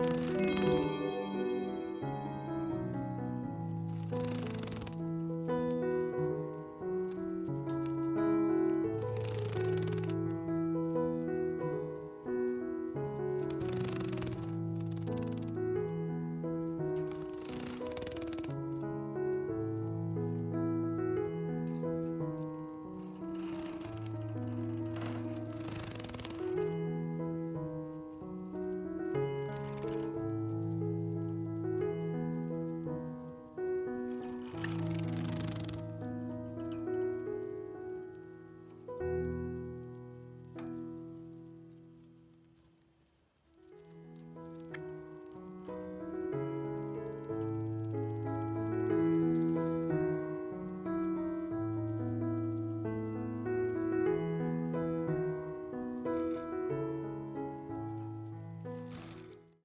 Música